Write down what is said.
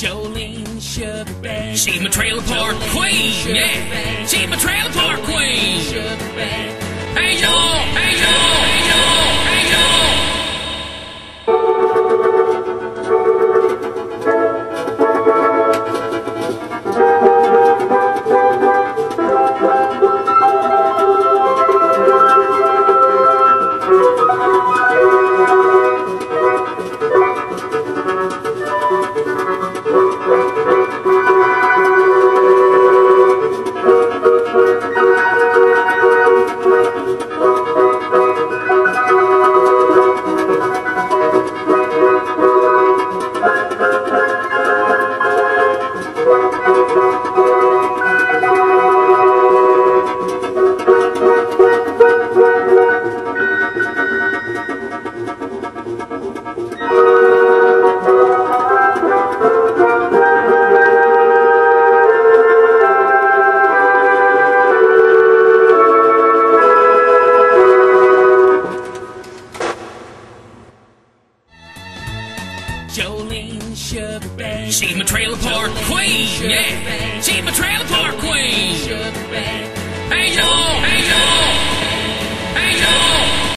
Jolene Sugar Babe. She's my trailer park Jolene queen, yeah. She's my trailer park Jolene queen. Sugar Hey y'all, hey y'all, hey y'all, Jolene Sugar Baby. She's my trailer park queen, yeah. She's my trailer park